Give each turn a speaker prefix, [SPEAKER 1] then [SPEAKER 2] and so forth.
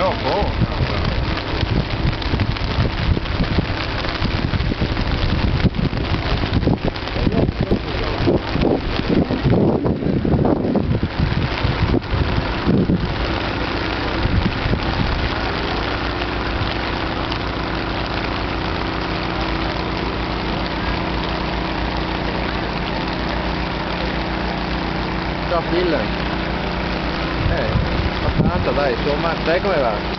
[SPEAKER 1] Dopo? Ciao Phil. Vai, se eu matar, como é lá?